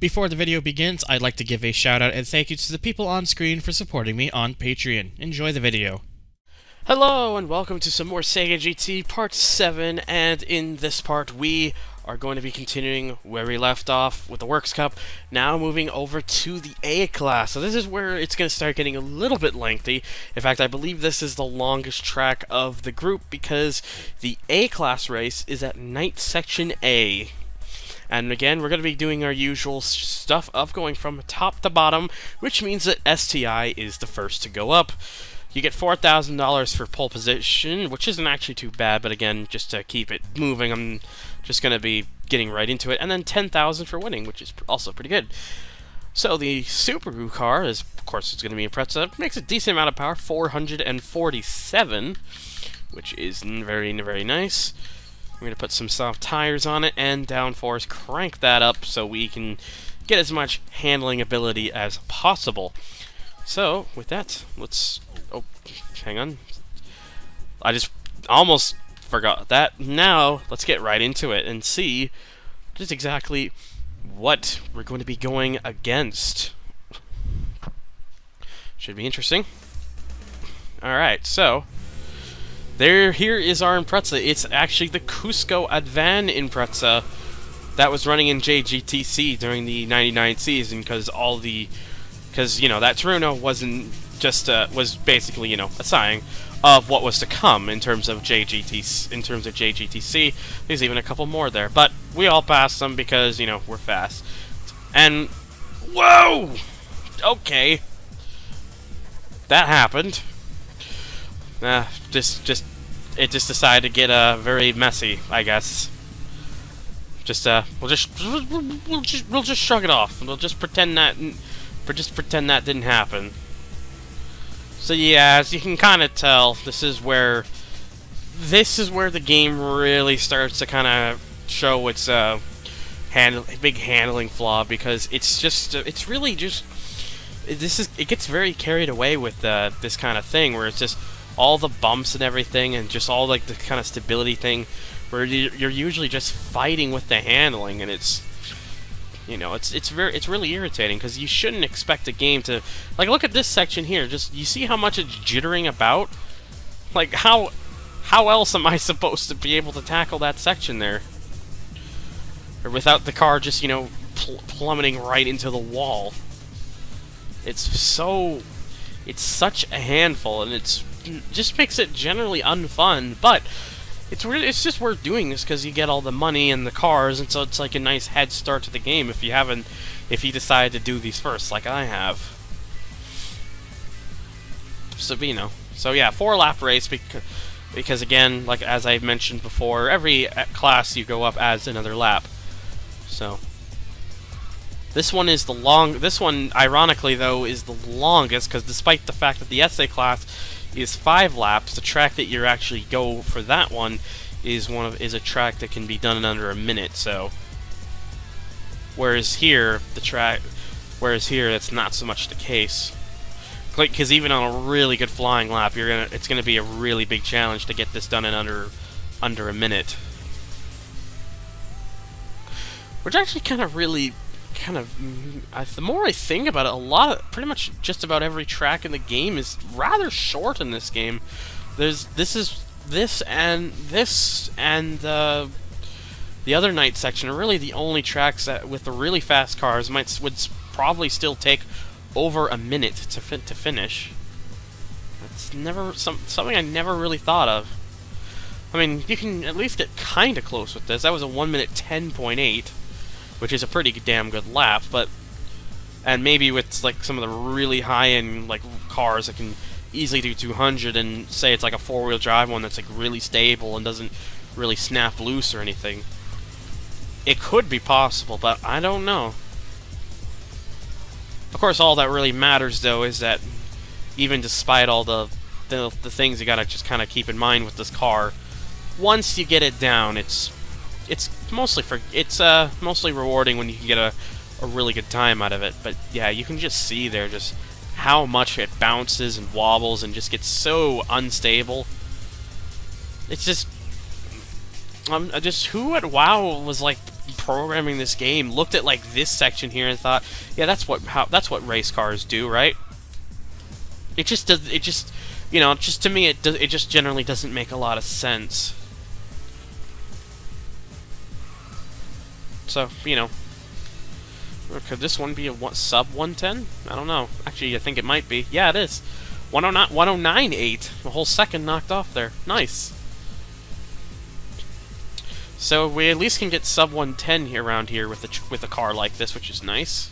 Before the video begins, I'd like to give a shout out and thank you to the people on screen for supporting me on Patreon. Enjoy the video. Hello and welcome to some more Sega GT Part 7 and in this part we are going to be continuing where we left off with the Works Cup, now moving over to the A-Class. So this is where it's going to start getting a little bit lengthy. In fact, I believe this is the longest track of the group because the A-Class race is at Night Section A. And again, we're going to be doing our usual stuff of going from top to bottom, which means that STI is the first to go up. You get $4,000 for pole position, which isn't actually too bad, but again, just to keep it moving, I'm just going to be getting right into it. And then 10000 for winning, which is also pretty good. So the Subaru car is, of course, it's going to be impressive. Makes a decent amount of power, 447, which is very, very nice. We're going to put some soft tires on it and downforce crank that up so we can get as much handling ability as possible. So, with that, let's... Oh, hang on. I just almost forgot that. Now, let's get right into it and see just exactly what we're going to be going against. Should be interesting. Alright, so... There, here is our Impreza. It's actually the Cusco Advan Impreza that was running in JGTC during the 99 season because all the... Because, you know, that Torino wasn't just, uh, was basically, you know, a sign of what was to come in terms of JGTC. in terms of JGTC. There's even a couple more there, but we all passed them because, you know, we're fast. And, whoa! Okay. That happened. Uh, just, just, it just decided to get, uh, very messy, I guess. Just, uh, we'll just, we'll just, we'll just shrug it off. We'll just pretend that, just pretend that didn't happen. So yeah, as you can kind of tell, this is where, this is where the game really starts to kind of show its, uh, handle, big handling flaw, because it's just, it's really just, this is, it gets very carried away with, uh, this kind of thing, where it's just, all the bumps and everything, and just all like the kind of stability thing, where you're usually just fighting with the handling, and it's you know, it's it's very it's really irritating because you shouldn't expect a game to like look at this section here. Just you see how much it's jittering about. Like how how else am I supposed to be able to tackle that section there? Or without the car just you know pl plummeting right into the wall. It's so it's such a handful, and it's just makes it generally unfun, but it's really it's just worth doing this because you get all the money and the cars, and so it's like a nice head start to the game if you haven't, if you decide to do these first, like I have. Know, so yeah, four lap race because because again, like as I mentioned before, every uh, class you go up adds another lap. So this one is the long. This one, ironically though, is the longest because despite the fact that the essay class is five laps. The track that you're actually go for that one is one of is a track that can be done in under a minute. So, whereas here the track, whereas here that's not so much the case. Because even on a really good flying lap, you're gonna it's gonna be a really big challenge to get this done in under under a minute. Which actually kind of really kind of I, the more I think about it, a lot, of, pretty much just about every track in the game is rather short in this game. There's this is this and this and uh, the other night section are really the only tracks that with the really fast cars might would probably still take over a minute to fin to finish. That's never some something I never really thought of. I mean, you can at least get kind of close with this. That was a 1 minute 10.8 which is a pretty damn good lap, but and maybe with like some of the really high-end like cars that can easily do 200 and say it's like a four-wheel drive one that's like really stable and doesn't really snap loose or anything. It could be possible, but I don't know. Of course, all that really matters though is that even despite all the the, the things you gotta just kind of keep in mind with this car, once you get it down, it's it's mostly for it's uh mostly rewarding when you can get a a really good time out of it. But yeah, you can just see there just how much it bounces and wobbles and just gets so unstable. It's just um just who at WoW was like programming this game looked at like this section here and thought, yeah, that's what how that's what race cars do, right? It just does. It just, you know, just to me, it does. It just generally doesn't make a lot of sense. So you know, could this one be a sub 110? I don't know. Actually, I think it might be. Yeah, it is. 109, 109.8. A whole second knocked off there. Nice. So we at least can get sub 110 here around here with a with a car like this, which is nice.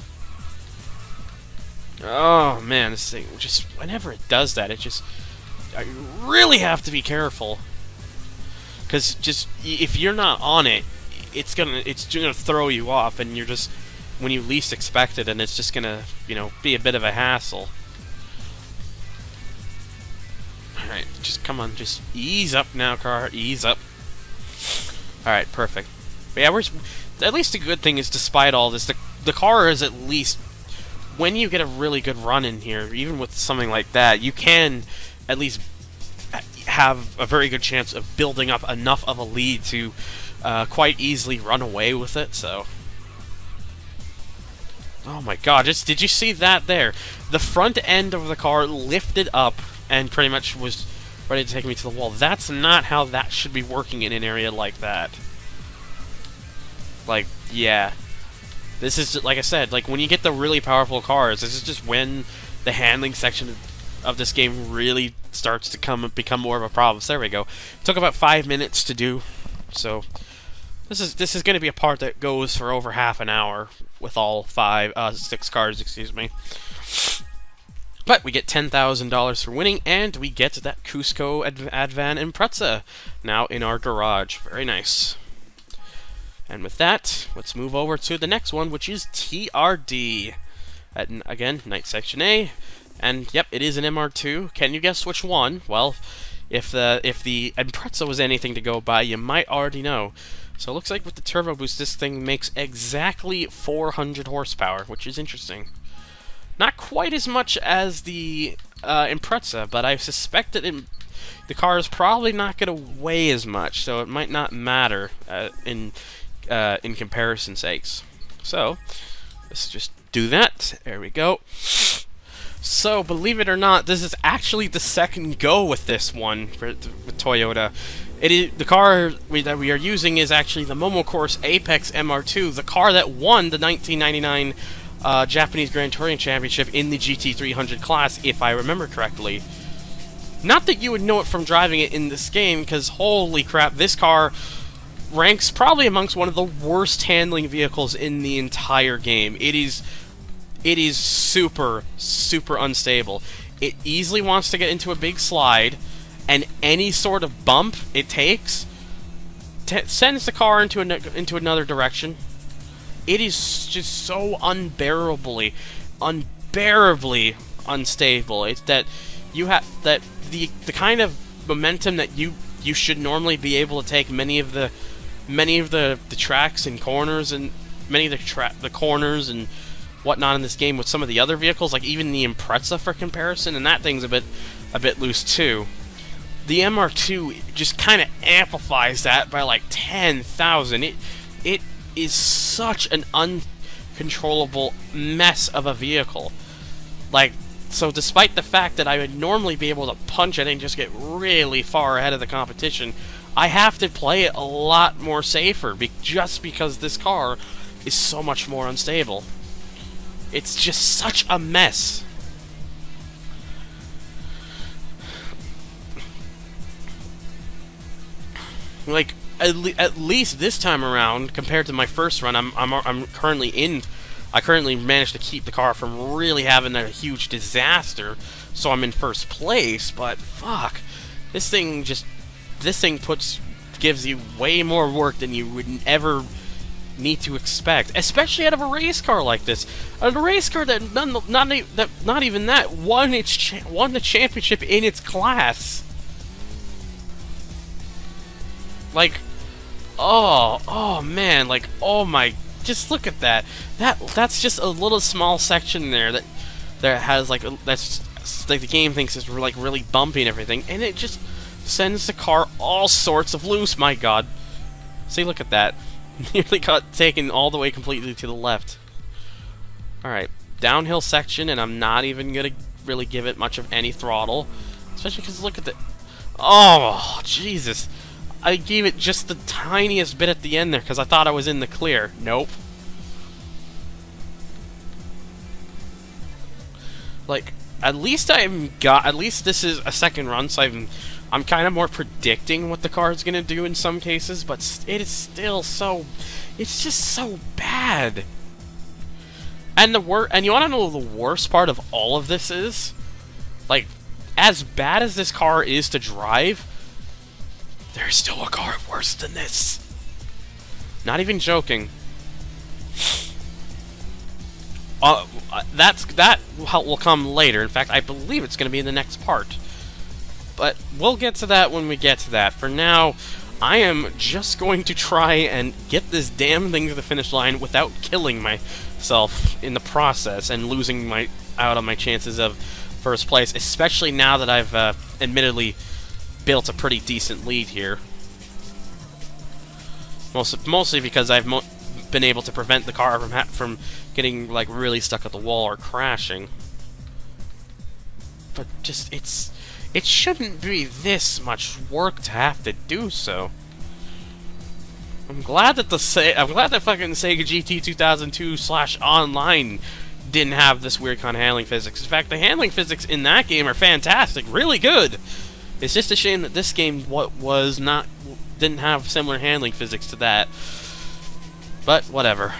Oh man, this thing just whenever it does that, it just I really have to be careful because just if you're not on it, it's gonna it's gonna throw you off, and you're just when you least expect it, and it's just gonna you know be a bit of a hassle. All right, just come on, just ease up now, car, ease up. Alright, perfect. But yeah, we're at least a good thing is despite all this, the the car is at least when you get a really good run in here, even with something like that, you can at least have a very good chance of building up enough of a lead to uh, quite easily run away with it. So, oh my God! Just did you see that there? The front end of the car lifted up and pretty much was ready to take me to the wall. That's not how that should be working in an area like that. Like, yeah. This is, like I said, like when you get the really powerful cars, this is just when the handling section of this game really starts to come become more of a problem. So there we go. It took about five minutes to do, so this is this is going to be a part that goes for over half an hour with all five, uh, six cars, excuse me. But we get $10,000 for winning, and we get that Cusco Adv Advan Impreza now in our garage. Very nice. And with that, let's move over to the next one, which is TRD. At, again, Night Section A. And, yep, it is an MR2. Can you guess which one? Well, if the if the Impreza was anything to go by, you might already know. So it looks like with the turbo boost, this thing makes exactly 400 horsepower, which is interesting. Not quite as much as the uh, Impreza, but I suspect that it, the car is probably not going to weigh as much, so it might not matter uh, in uh, in comparison sakes. So let's just do that. There we go. So, believe it or not, this is actually the second go with this one for, with Toyota. It is the car we, that we are using is actually the Momocorse Apex MR2, the car that won the 1999 uh, Japanese Grand Touring Championship in the GT300 class, if I remember correctly. Not that you would know it from driving it in this game, because holy crap, this car ranks probably amongst one of the worst handling vehicles in the entire game. It is it is super super unstable. It easily wants to get into a big slide and any sort of bump it takes sends the car into an into another direction. It is just so unbearably unbearably unstable. It's that you have that the the kind of momentum that you you should normally be able to take many of the many of the, the tracks and corners and many of the the corners and whatnot in this game with some of the other vehicles, like even the Impreza for comparison, and that thing's a bit a bit loose too. The MR2 just kind of amplifies that by like 10,000. It it is such an uncontrollable mess of a vehicle. Like so despite the fact that I would normally be able to punch it and just get really far ahead of the competition, I have to play it a lot more safer be just because this car is so much more unstable. It's just such a mess. Like, at, le at least this time around, compared to my first run, I'm, I'm, I'm currently in... I currently managed to keep the car from really having a huge disaster, so I'm in first place, but fuck. This thing just this thing puts gives you way more work than you would ever need to expect, especially out of a race car like this. A race car that none, not that not even that won its won the championship in its class. Like, oh, oh man, like, oh my, just look at that. That that's just a little small section there that that has like a, that's like the game thinks is like really bumpy and everything, and it just sends the car all sorts of loose, my god. See, look at that. Nearly got taken all the way completely to the left. Alright, downhill section, and I'm not even to really give it much of any throttle. Especially because look at the... Oh, Jesus. I gave it just the tiniest bit at the end there because I thought I was in the clear. Nope. Like, at least I'm got... At least this is a second run, so I'm... I'm kind of more predicting what the car is going to do in some cases, but it is still so... It's just so bad. And the wor and you want to know the worst part of all of this is? Like, as bad as this car is to drive, there's still a car worse than this. Not even joking. Uh, that's that will come later. In fact, I believe it's going to be in the next part. But we'll get to that when we get to that. For now, I am just going to try and get this damn thing to the finish line without killing myself in the process and losing my out on my chances of first place, especially now that I've uh, admittedly built a pretty decent lead here. Most, mostly because I've mo been able to prevent the car from from getting like really stuck at the wall or crashing. But just it's it shouldn't be this much work to have to do so. I'm glad that the Se I'm glad that fucking Sega GT 2002 slash online didn't have this weird kind of handling physics. In fact, the handling physics in that game are fantastic, really good. It's just a shame that this game what was not didn't have similar handling physics to that. But whatever.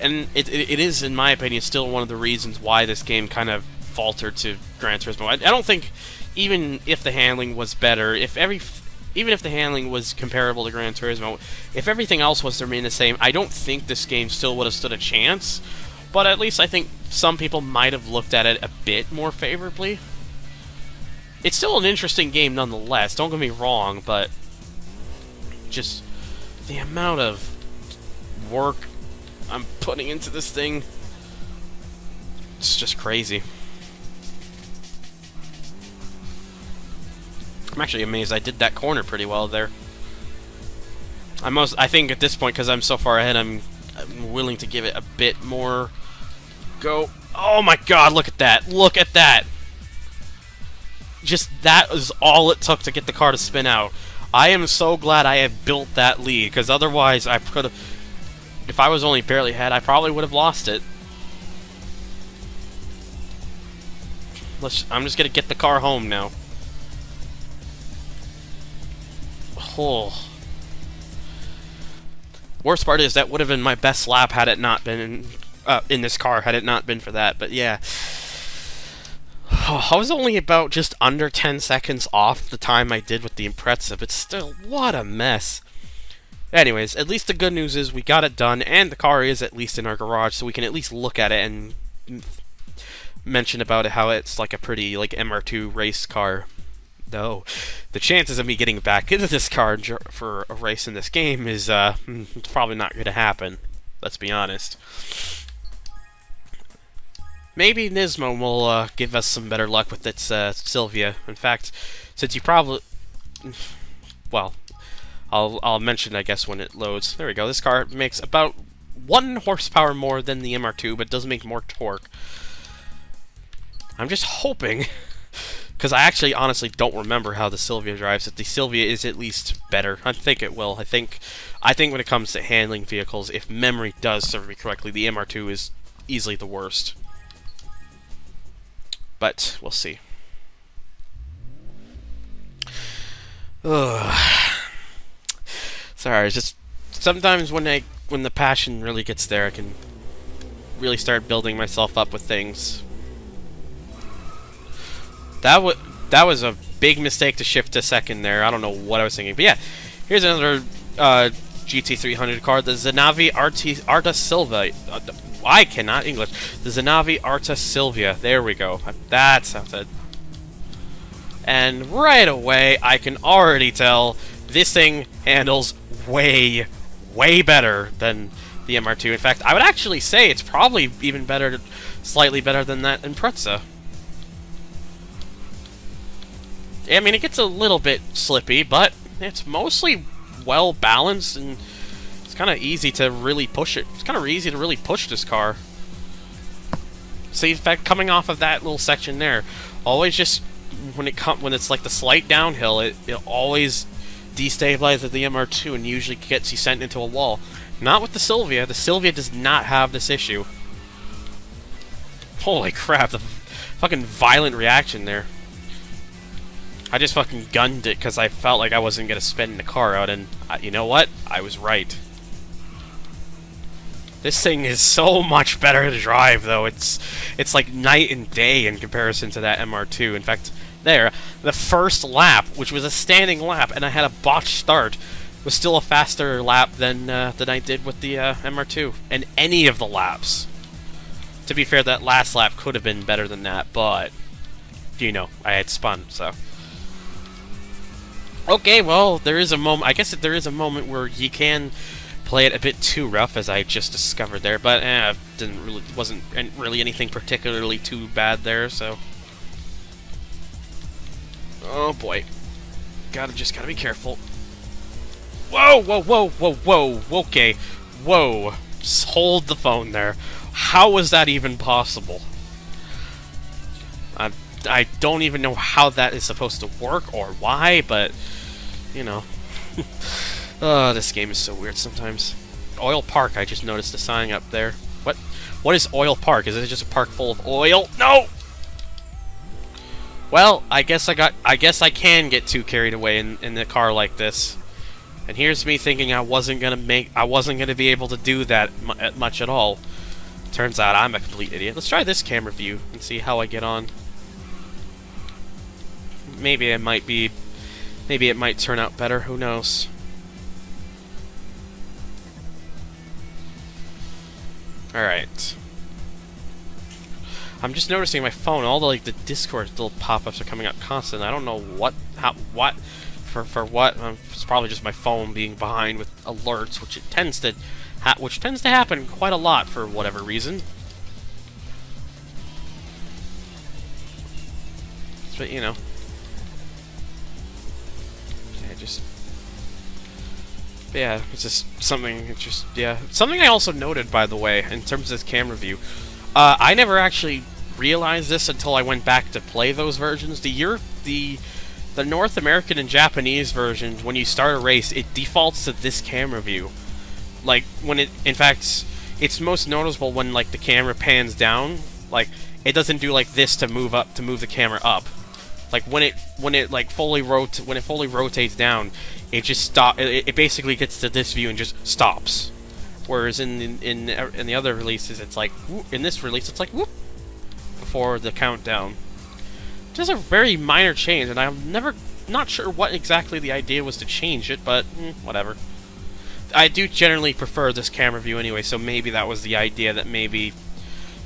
And it, it, it is, in my opinion, still one of the reasons why this game kind of faltered to Gran Turismo. I, I don't think even if the handling was better, if every even if the handling was comparable to Gran Turismo, if everything else was to remain the same, I don't think this game still would have stood a chance. But at least I think some people might have looked at it a bit more favorably. It's still an interesting game nonetheless, don't get me wrong, but just the amount of work I'm putting into this thing, it's just crazy. I'm actually amazed I did that corner pretty well there. I most I think at this point because I'm so far ahead I'm, I'm willing to give it a bit more go. Oh my god, look at that. Look at that. Just that was all it took to get the car to spin out. I am so glad I have built that lead because otherwise I could have if I was only barely ahead, I probably would have lost it. Let's I'm just to get the car home now. Oh. Worst part is that would have been my best lap had it not been uh, in this car, had it not been for that. But yeah. Oh, I was only about just under 10 seconds off the time I did with the Impreza, but still, what a mess. Anyways, at least the good news is we got it done, and the car is at least in our garage, so we can at least look at it and mention about it how it's like a pretty like MR2 race car though the chances of me getting back into this car for a race in this game is uh, hmm, probably not going to happen. Let's be honest. Maybe Nismo will uh, give us some better luck with its uh, Silvia. In fact, since you probably... Well, I'll, I'll mention, I guess, when it loads. There we go. This car makes about one horsepower more than the MR2, but does make more torque. I'm just hoping because I actually honestly don't remember how the Silvia drives. If the Silvia is at least better, I think it will. I think, I think when it comes to handling vehicles, if memory does serve me correctly, the MR2 is easily the worst. But we'll see. Ugh. Sorry, it's just sometimes when I when the passion really gets there, I can really start building myself up with things. That was that was a big mistake to shift to second there. I don't know what I was thinking, but yeah. Here's another uh, GT300 car, the Zenavi Arti Arta Silva. Uh, I cannot English. The Zenavi Arta Silvia. There we go. That's how it. And right away, I can already tell this thing handles way, way better than the MR2. In fact, I would actually say it's probably even better, slightly better than that Impreza. I mean, it gets a little bit slippy, but it's mostly well balanced and kind of easy to really push it. It's kind of easy to really push this car. See, in fact, coming off of that little section there, always just when it come when it's like the slight downhill, it it always destabilizes the MR2 and usually gets you sent into a wall. Not with the Silvia. The Silvia does not have this issue. Holy crap! The fucking violent reaction there. I just fucking gunned it because I felt like I wasn't gonna spin the car out, and uh, you know what? I was right. This thing is so much better to drive, though. It's it's like night and day in comparison to that MR2. In fact, there, the first lap, which was a standing lap, and I had a botched start, was still a faster lap than uh, than I did with the uh, MR2, and any of the laps. To be fair, that last lap could have been better than that, but you know, I had spun, so. Okay, well, there is a moment. I guess there is a moment where you can play it a bit too rough, as I just discovered there. But eh, didn't really wasn't really anything particularly too bad there. So, oh boy, gotta just gotta be careful. Whoa, whoa, whoa, whoa, whoa. Okay, whoa. Just hold the phone there. How was that even possible? I I don't even know how that is supposed to work or why, but you know. oh, this game is so weird sometimes. Oil Park, I just noticed the sign up there. What? What is Oil Park? Is it just a park full of oil? No! Well, I guess I got. I guess I can get too carried away in in the car like this. And here's me thinking I wasn't gonna make. I wasn't gonna be able to do that much at all. Turns out I'm a complete idiot. Let's try this camera view and see how I get on. Maybe it might be Maybe it might turn out better, who knows. Alright. I'm just noticing my phone, all the like the Discord little pop-ups are coming up constant. I don't know what how what for for what. Um, it's probably just my phone being behind with alerts, which it tends to which tends to happen quite a lot for whatever reason. But you know, I just yeah, it's just something. It's just yeah, something I also noted by the way in terms of this camera view. Uh, I never actually realized this until I went back to play those versions. The Europe, the the North American and Japanese versions, when you start a race, it defaults to this camera view. Like when it, in fact, it's most noticeable when like the camera pans down. Like it doesn't do like this to move up to move the camera up. Like when it when it like fully rot when it fully rotates down, it just stop. It, it basically gets to this view and just stops. Whereas in in in, the other releases, it's like in this release, it's like whoop before the countdown. Just a very minor change, and I'm never not sure what exactly the idea was to change it, but mm, whatever. I do generally prefer this camera view anyway, so maybe that was the idea that maybe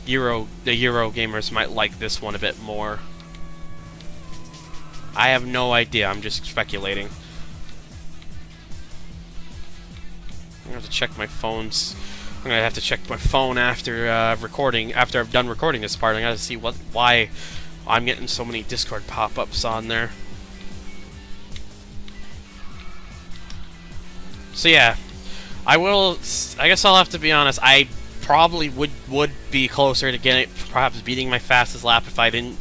Euro the Euro gamers might like this one a bit more. I have no idea. I'm just speculating. I'm gonna have to check my phones. I'm gonna have to check my phone after uh, recording. After I've done recording this part, I gotta see what why I'm getting so many Discord pop-ups on there. So yeah, I will. I guess I'll have to be honest. I probably would would be closer to getting perhaps beating my fastest lap if I didn't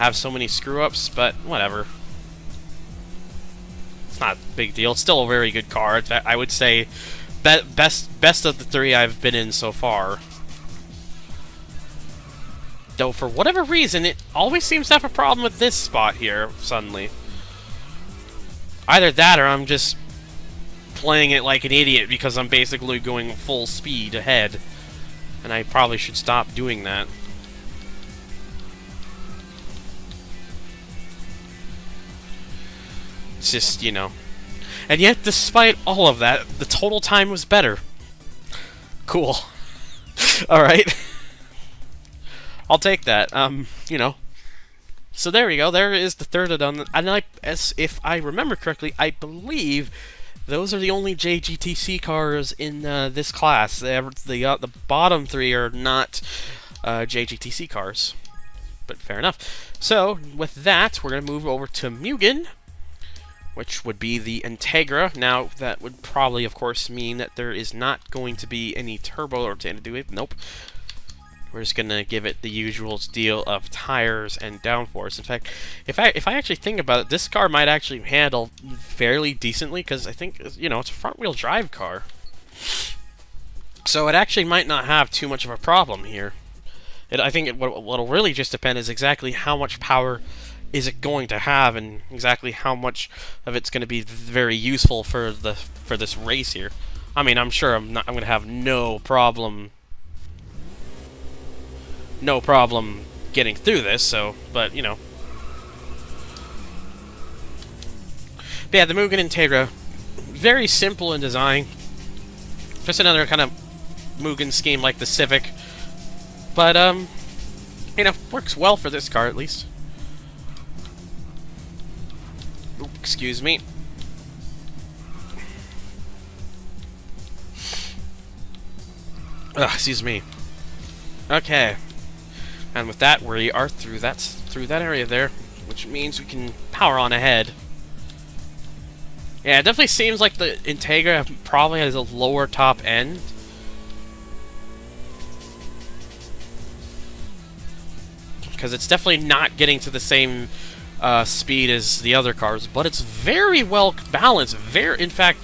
have so many screw-ups, but whatever. It's not a big deal. It's still a very good car. I would say be best best of the three I've been in so far. Though for whatever reason, it always seems to have a problem with this spot here, suddenly. Either that or I'm just playing it like an idiot because I'm basically going full speed ahead. And I probably should stop doing that. It's just, you know. And yet, despite all of that, the total time was better. Cool. Alright. I'll take that. Um, you know. So there we go. There is the third done. And I, as if I remember correctly, I believe those are the only JGTC cars in uh, this class. The the, uh, the bottom three are not uh, JGTC cars. But fair enough. So with that, we're gonna move over to Mugen which would be the Integra. Now, that would probably, of course, mean that there is not going to be any turbo or to do it. Nope. We're just gonna give it the usual deal of tires and downforce. In fact, if I if I actually think about it, this car might actually handle fairly decently because I think you know it's a front-wheel drive car, so it actually might not have too much of a problem here. It, I think it, what what'll really just depend is exactly how much power is it going to have and exactly how much of it's going to be very useful for the for this race here. I mean, I'm sure I'm not I'm going to have no problem no problem getting through this, so, but, you know. But yeah, the Mugen Integra, very simple in design. Just another kind of Mugen scheme like the Civic. But, um, you know, works well for this car, at least. Excuse me. Ugh, excuse me. Okay. And with that, we are through that through that area there, which means we can power on ahead. Yeah, it definitely seems like the Integra probably has a lower top end. Because it's definitely not getting to the same uh, speed as the other cars, but it's very well balanced. Very, in fact,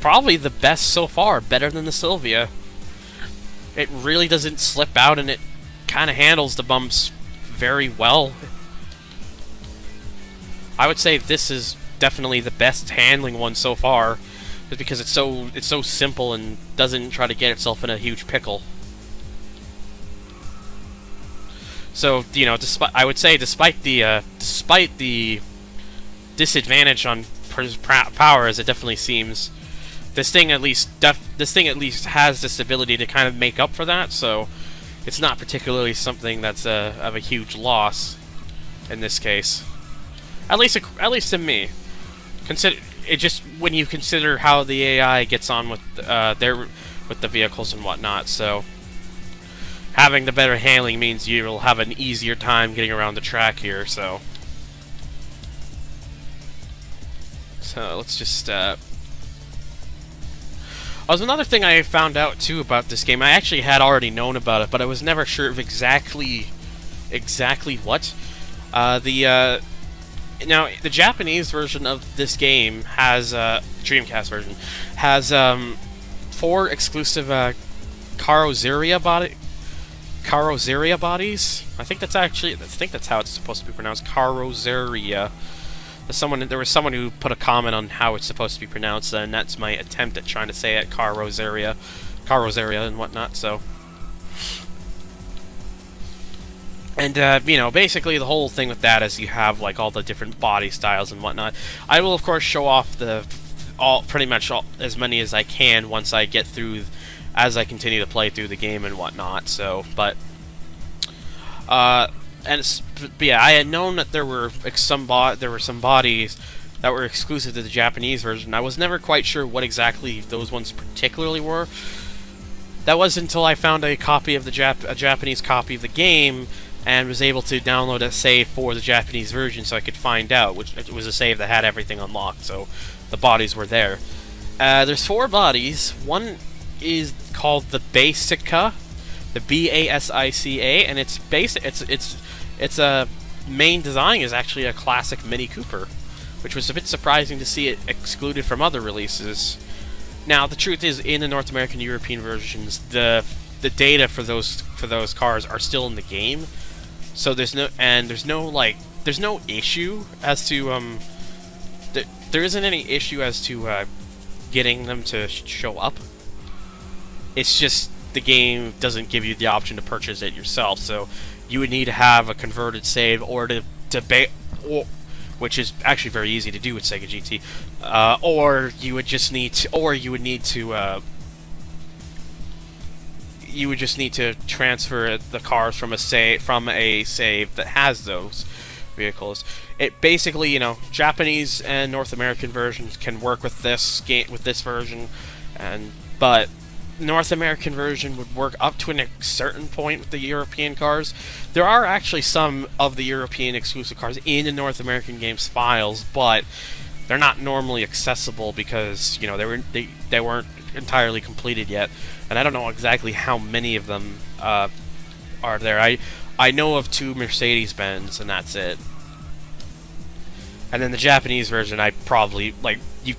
probably the best so far, better than the Silvia. It really doesn't slip out, and it kind of handles the bumps very well. I would say this is definitely the best handling one so far, just because it's so it's so simple and doesn't try to get itself in a huge pickle. So you know, despite I would say despite the uh, despite the disadvantage on power as it definitely seems, this thing at least this thing at least has this ability to kind of make up for that. So it's not particularly something that's a, of a huge loss in this case. At least, at least to me. Consider it just when you consider how the AI gets on with uh, their with the vehicles and whatnot. So having the better handling means you'll have an easier time getting around the track here. So so let's just uh, Oh, was another thing I found out too about this game. I actually had already known about it, but I was never sure of exactly, exactly what. Uh, the uh, now the Japanese version of this game has uh, Dreamcast version has um, four exclusive uh, Carrozzeria body Carrozzeria bodies. I think that's actually I think that's how it's supposed to be pronounced. Carrozzeria someone there was someone who put a comment on how it's supposed to be pronounced, and that's my attempt at trying to say it, Car Rosaria, Car Rosaria, and whatnot. So, and uh, you know, basically the whole thing with that is you have like all the different body styles and whatnot. I will of course show off the all pretty much all, as many as I can once I get through as I continue to play through the game and whatnot. So, but. Uh, and it's, yeah, I had known that there were some there were some bodies that were exclusive to the Japanese version. I was never quite sure what exactly those ones particularly were. That was until I found a copy of the Jap a Japanese copy of the game and was able to download a save for the Japanese version so I could find out, which it was a save that had everything unlocked, so the bodies were there. Uh, there's four bodies. One is called the Basica, the B A S I C A, and it's basic. It's it's its a main design is actually a classic Mini Cooper, which was a bit surprising to see it excluded from other releases. Now, the truth is, in the North American European versions, the the data for those for those cars are still in the game, so there's no and there's no like there's no issue as to um th there isn't any issue as to uh, getting them to sh show up. It's just the game doesn't give you the option to purchase it yourself, so you would need to have a converted save or to debate which is actually very easy to do with Sega GT, uh, or you would just need to, or you would need to, uh, you would just need to transfer the cars from a save from a save that has those vehicles. It basically, you know, Japanese and North American versions can work with this game with this version, and but North American version would work up to a certain point with the European cars. There are actually some of the European exclusive cars in the North American games files, but they're not normally accessible because you know they were they, they weren't entirely completed yet, and I don't know exactly how many of them uh, are there. I I know of two Mercedes Benz, and that's it. And then the Japanese version, I probably like you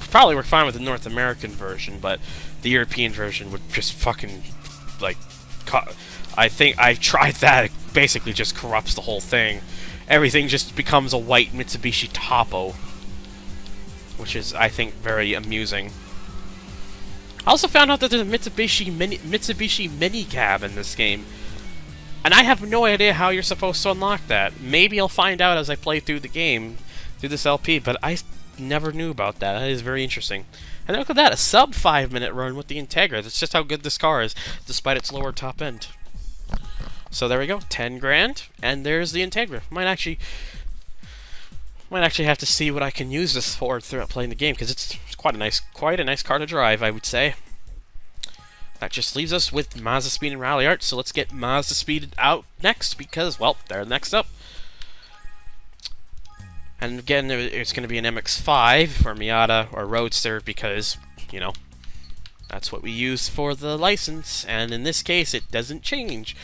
probably work fine with the North American version, but the European version would just fucking like. I think I tried that. It basically just corrupts the whole thing. Everything just becomes a white Mitsubishi Toppo, which is I think very amusing. I also found out that there's a Mitsubishi mini Mitsubishi minicab in this game. And I have no idea how you're supposed to unlock that. Maybe I'll find out as I play through the game, through this LP, but I never knew about that. That is very interesting. And look at that, a sub 5 minute run with the Integra. That's just how good this car is, despite its lower top end. So there we go, 10 grand, and there's the Integra. Might actually might actually have to see what I can use this for throughout playing the game, because it's, it's quite a nice quite a nice car to drive, I would say. That just leaves us with Mazda Speed and Ralliart, so let's get Mazda Speed out next, because, well, they're next up. And again, it's going to be an MX-5 or Miata or Roadster, because, you know, that's what we use for the license, and in this case, it doesn't change.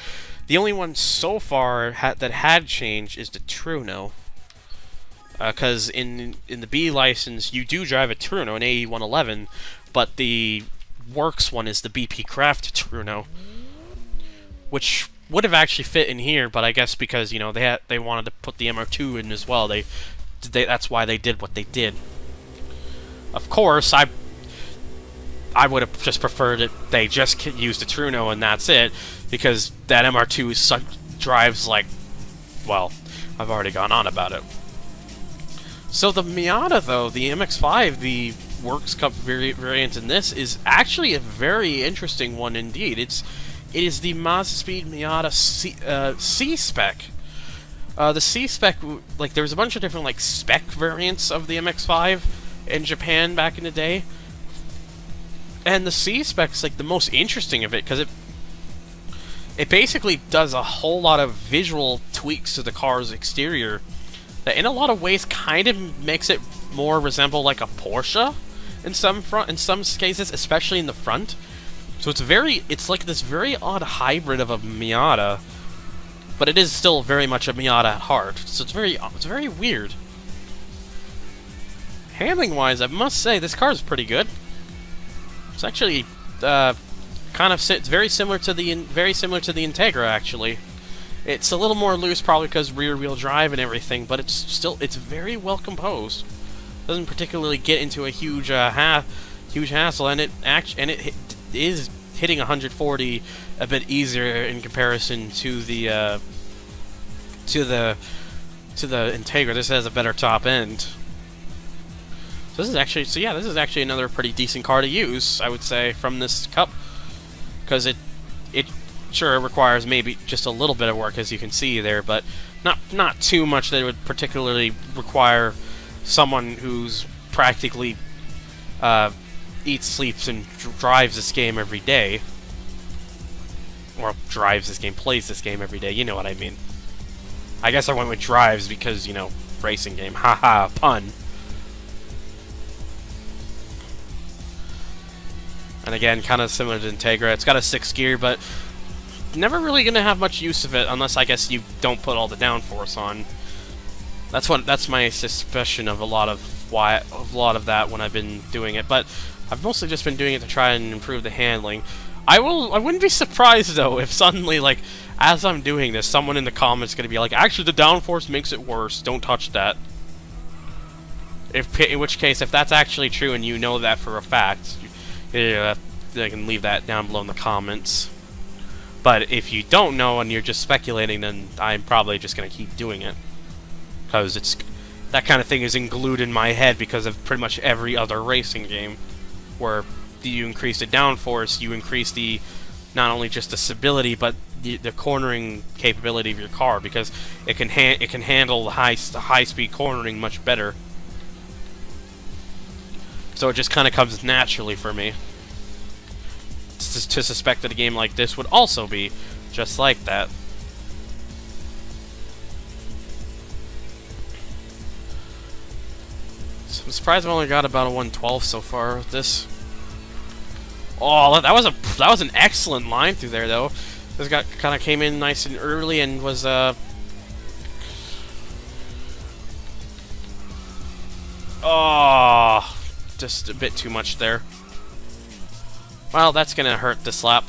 The only one so far ha that had changed is the Trueno. Because uh, in in the B license, you do drive a Trueno, an AE111, but the works one is the BP Craft Trueno, which would have actually fit in here, but I guess because you know they had, they wanted to put the MR2 in as well, they, they that's why they did what they did. Of course, I I would have just preferred it they just used the Trueno and that's it, because that MR2 such, drives like, well, I've already gone on about it. So the Miata, though, the MX-5, the Works Cup variant in this is actually a very interesting one indeed. It's it is the Mazda Speed Miata C, uh, C spec. Uh, the C spec, like there was a bunch of different like spec variants of the MX-5 in Japan back in the day, and the C spec's like the most interesting of it because it it basically does a whole lot of visual tweaks to the car's exterior that in a lot of ways kind of makes it more resemble like a Porsche in some front in some cases, especially in the front. So it's very it's like this very odd hybrid of a Miata, but it is still very much a Miata at heart. So it's very it's very weird. Handling wise, I must say this car is pretty good. It's actually uh, kind of it's very similar to the very similar to the Integra actually. It's a little more loose probably because rear wheel drive and everything, but it's still it's very well composed doesn't particularly get into a huge uh, ha huge hassle, and it act and it hit, is hitting 140 a bit easier in comparison to the uh, to the to the Integra. This has a better top end. So this is actually so yeah, this is actually another pretty decent car to use, I would say, from this cup, because it it sure requires maybe just a little bit of work as you can see there, but not not too much that would particularly require someone who's practically uh, eats, sleeps, and drives this game every day. Or drives this game, plays this game every day, you know what I mean. I guess I went with drives because, you know, racing game. Haha, pun. And again, kind of similar to Integra. It's got a 6 gear, but never really going to have much use of it unless I guess you don't put all the downforce on. That's what that's my suspicion of a lot of why a lot of that when I've been doing it. But I've mostly just been doing it to try and improve the handling. I will. I wouldn't be surprised though if suddenly, like, as I'm doing this, someone in the comments is gonna be like, "Actually, the downforce makes it worse. Don't touch that." If in which case, if that's actually true and you know that for a fact, yeah, they can leave that down below in the comments. But if you don't know and you're just speculating, then I'm probably just gonna keep doing it because it's that kind of thing is glued in my head because of pretty much every other racing game, where you increase the downforce, you increase the not only just the stability but the, the cornering capability of your car because it can it can handle the high the high speed cornering much better. So it just kind of comes naturally for me to, to suspect that a game like this would also be just like that. I'm surprised I've only got about a 112 so far with this. Oh, that was a that was an excellent line through there though. This got kind of came in nice and early and was uh. Oh, just a bit too much there. Well, that's gonna hurt this lap.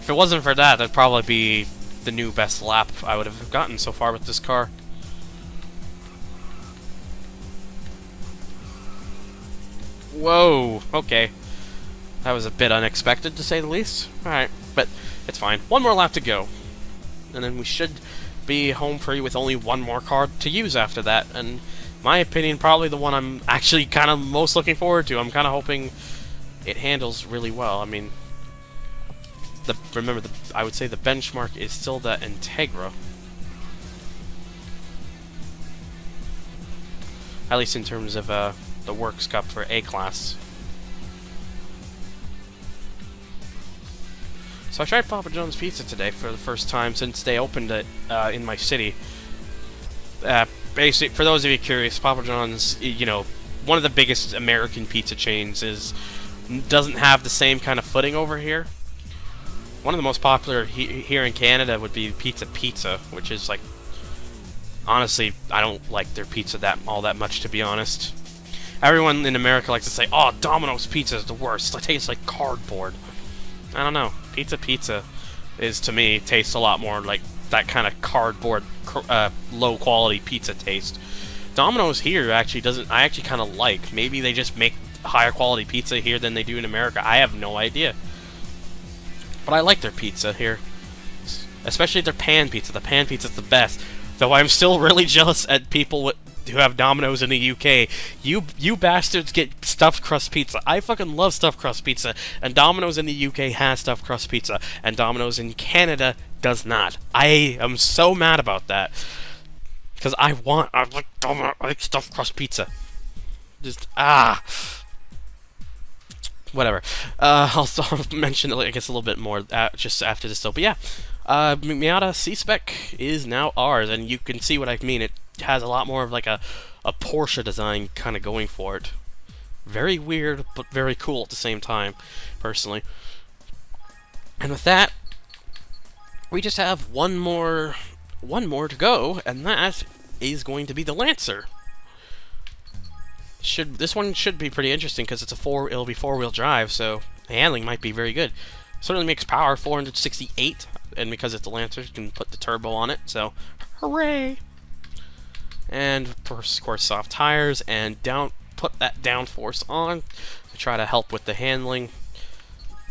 If it wasn't for that, that'd probably be the new best lap I would have gotten so far with this car. Whoa, okay. That was a bit unexpected, to say the least. Alright, but it's fine. One more lap to go. And then we should be home free with only one more card to use after that. And my opinion, probably the one I'm actually kind of most looking forward to. I'm kind of hoping it handles really well. I mean, the remember, the I would say the benchmark is still the Integra. At least in terms of uh, the Works Cup for A-Class. So I tried Papa John's Pizza today for the first time since they opened it uh, in my city. Uh, basic, for those of you curious, Papa John's, you know, one of the biggest American pizza chains is doesn't have the same kind of footing over here. One of the most popular he here in Canada would be Pizza Pizza, which is like honestly, I don't like their pizza that all that much to be honest. Everyone in America likes to say, "Oh, Domino's pizza is the worst. It tastes like cardboard." I don't know. Pizza Pizza is to me tastes a lot more like that kind of cardboard, uh, low quality pizza taste. Domino's here actually doesn't. I actually kind of like. Maybe they just make higher quality pizza here than they do in America. I have no idea. But I like their pizza here. Especially their pan pizza. The pan pizza's the best. Though I'm still really jealous at people who have Domino's in the UK. You you bastards get stuffed crust pizza. I fucking love stuffed crust pizza. And Domino's in the UK has stuffed crust pizza. And Domino's in Canada does not. I am so mad about that. Because I want, I like, I like stuffed crust pizza. Just, ah whatever. Uh, I'll, I'll, mention it, I guess, a little bit more uh, just after this, though. But yeah, uh, Miata C-Spec is now ours, and you can see what I mean. It has a lot more of like a, a Porsche design kind of going for it. Very weird, but very cool at the same time, personally. And with that, we just have one more, one more to go, and that is going to be the Lancer should this one should be pretty interesting because it's a four it'll be four wheel drive so handling might be very good certainly makes power 468 and because it's a lancer you can put the turbo on it so hooray and of course soft tires and down put that downforce on to try to help with the handling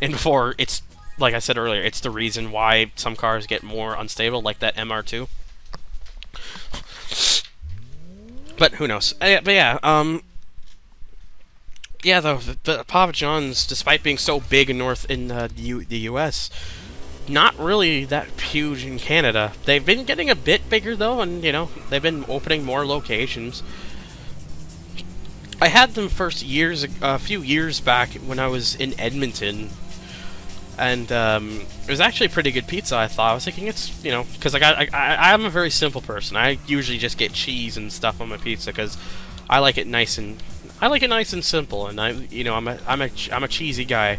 and before it's like I said earlier it's the reason why some cars get more unstable like that MR2 but who knows? Uh, but yeah, um, yeah, the, the Papa John's, despite being so big in North in uh, the, U the U.S., not really that huge in Canada. They've been getting a bit bigger though, and you know they've been opening more locations. I had them first years, a few years back when I was in Edmonton, and um, it was actually pretty good pizza. I thought I was thinking it's you know because I got I, I I'm a very simple person. I usually just get cheese and stuff on my pizza because I like it nice and I like it nice and simple, and I, you know, I'm a, I'm a, I'm a cheesy guy,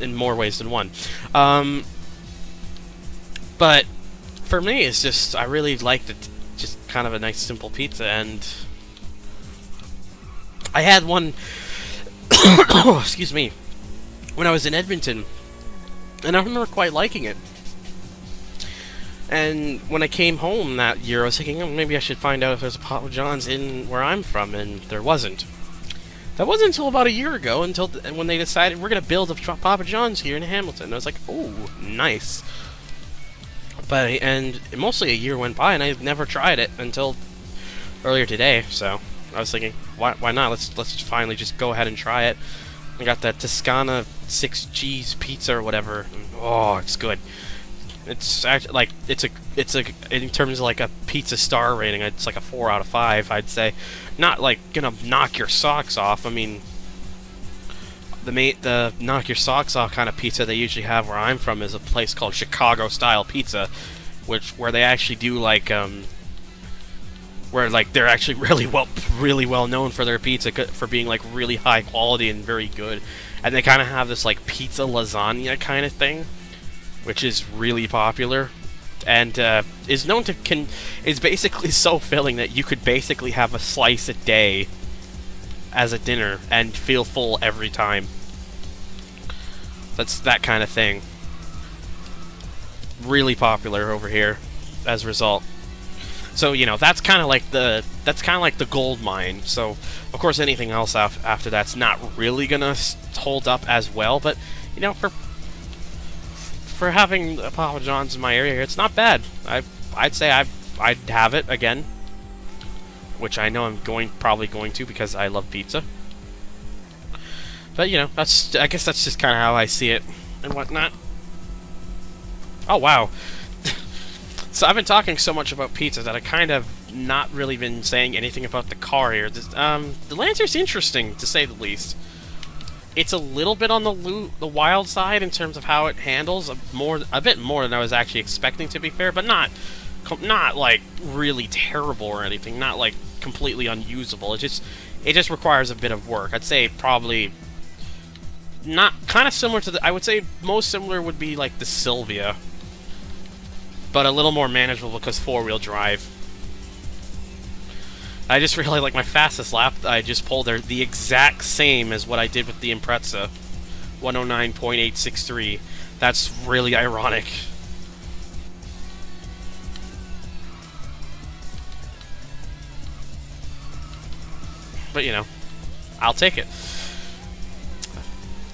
in more ways than one. Um, but for me, it's just I really like the, just kind of a nice simple pizza, and I had one. excuse me, when I was in Edmonton, and I remember quite liking it. And when I came home that year, I was thinking, oh, maybe I should find out if there's a Papa John's in where I'm from, and there wasn't. That wasn't until about a year ago, until th when they decided we're gonna build a Papa John's here in Hamilton. I was like, oh, nice. But and mostly a year went by, and I never tried it until earlier today. So I was thinking, why why not? Let's let's finally just go ahead and try it. I got that Toscana six cheese pizza or whatever. Oh, it's good. It's actually like it's a it's a in terms of like a pizza star rating, it's like a four out of five, I'd say. Not like gonna knock your socks off. I mean, the mate the knock your socks off kind of pizza they usually have where I'm from is a place called Chicago Style Pizza, which where they actually do like um where like they're actually really well really well known for their pizza for being like really high quality and very good. And they kind of have this like pizza lasagna kind of thing which is really popular and uh, is known to can is basically so filling that you could basically have a slice a day as a dinner and feel full every time that's that kind of thing really popular over here as a result so you know that's kind of like the that's kind of like the gold mine. So of course anything else af after that's not really gonna hold up as well. But you know for for having Papa John's in my area, here it's not bad. I I'd say I I'd have it again, which I know I'm going probably going to because I love pizza. But you know that's I guess that's just kind of how I see it and whatnot. Oh wow. So I've been talking so much about pizza that I kind of not really been saying anything about the car here. This, um, the Lancer's interesting, to say the least. It's a little bit on the the wild side in terms of how it handles, a, more a bit more than I was actually expecting, to be fair, but not not like really terrible or anything, not like completely unusable. It just it just requires a bit of work. I'd say probably not kind of similar to the I would say most similar would be like the Silvia but a little more manageable because four-wheel drive. I just really like my fastest lap I just pulled there the exact same as what I did with the Impreza 109.863. That's really ironic. But you know, I'll take it.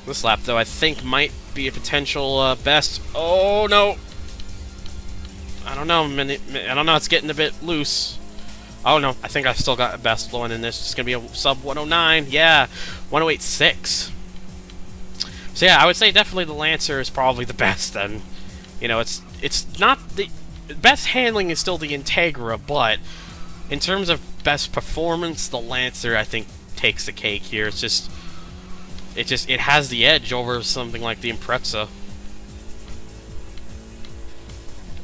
This lap, though, I think might be a potential uh, best. Oh, no! I don't know, I don't know, it's getting a bit loose. Oh no, I think I still got a best flowing in this. It's gonna be a sub 109. Yeah, 1086. So yeah, I would say definitely the Lancer is probably the best. Then, you know, it's it's not the best handling is still the Integra, but in terms of best performance, the Lancer I think takes the cake here. It's just it just it has the edge over something like the Impreza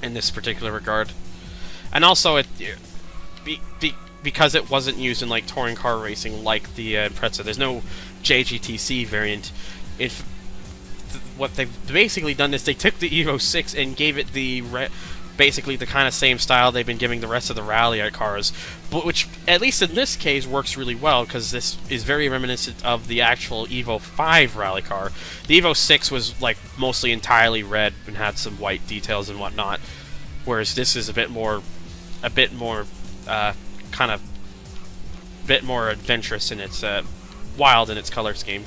in this particular regard. And also, it be, be, because it wasn't used in like touring car racing like the uh, Impreza, there's no JGTC variant. If what they've basically done is they took the Evo 6 and gave it the basically the kind of same style they've been giving the rest of the rally cars, but which at least in this case works really well because this is very reminiscent of the actual Evo 5 rally car. The Evo 6 was like mostly entirely red and had some white details and whatnot, whereas this is a bit more, a bit more, uh, kind of, bit more adventurous in its, uh, wild in its color scheme.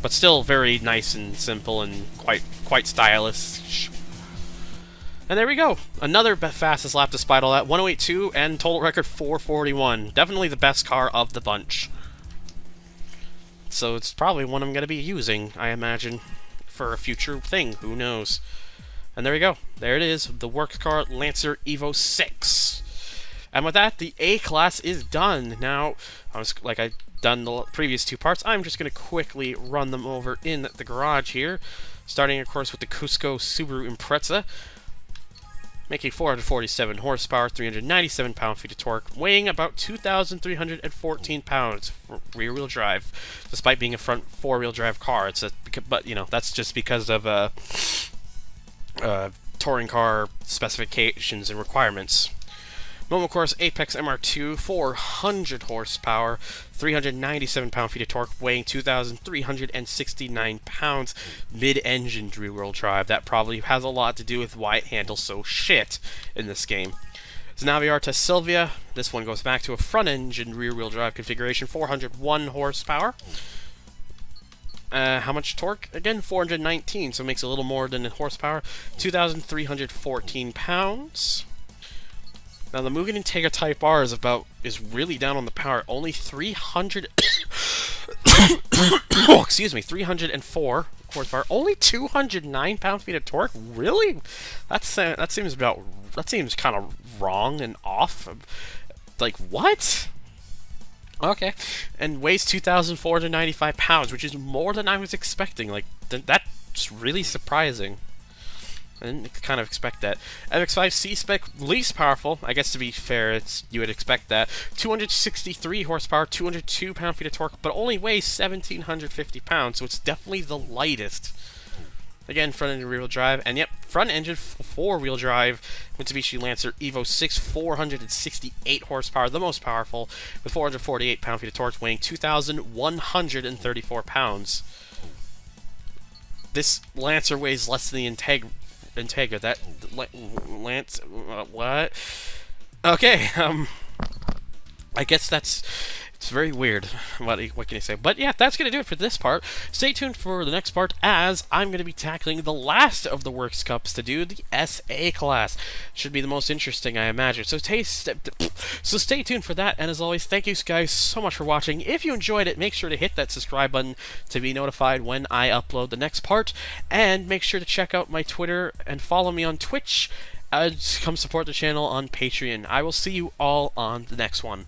But still very nice and simple and quite quite stylish and there we go. Another fastest lap despite all that. 108.2 and total record 441. Definitely the best car of the bunch. So it's probably one I'm going to be using, I imagine, for a future thing. Who knows? And there we go. There it is. The works car Lancer Evo 6. And with that, the A-Class is done. Now, I was, like I done the previous two parts, I'm just going to quickly run them over in the garage here. Starting, of course, with the Cusco Subaru Impreza making 447 horsepower, 397 pound-feet of torque, weighing about 2,314 pounds for rear-wheel drive, despite being a front four-wheel drive car. It's a, but you know that's just because of uh, uh, touring car specifications and requirements. Momocorse Apex MR2, 400 horsepower, 397 pound-feet of torque, weighing 2,369 pounds, mid-engine rear-wheel drive. That probably has a lot to do with why it handles so shit in this game. Naviarta Silvia, this one goes back to a front-engine rear-wheel drive configuration, 401 horsepower. Uh, how much torque? Again, 419, so it makes a little more than a horsepower. 2,314 pounds. Now the Mugen Integra Type R is about is really down on the power. Only 300. oh, excuse me, 304 horsepower. Only 209 pound-feet of torque. Really? That's uh, that seems about that seems kind of wrong and off. Like what? Okay, and weighs 2,495 pounds, which is more than I was expecting. Like th that's really surprising. I didn't kind of expect that. MX-5 C-Spec, least powerful. I guess to be fair, it's you would expect that. 263 horsepower, 202 pound-feet of torque, but only weighs 1,750 pounds, so it's definitely the lightest. Again, front engine rear-wheel drive, and yep, front engine four-wheel drive Mitsubishi Lancer Evo 6, 468 horsepower, the most powerful, with 448 pound-feet of torque, weighing 2,134 pounds. This Lancer weighs less than the Integra. Integra. That Lance. Uh, what? Okay. Um. I guess that's it's very weird. What, what can you say? But yeah, that's going to do it for this part. Stay tuned for the next part as I'm going to be tackling the last of the Works Cups to do, the SA class. Should be the most interesting, I imagine. So stay, so stay tuned for that. And as always, thank you guys so much for watching. If you enjoyed it, make sure to hit that subscribe button to be notified when I upload the next part. And make sure to check out my Twitter and follow me on Twitch. Uh, come support the channel on Patreon. I will see you all on the next one.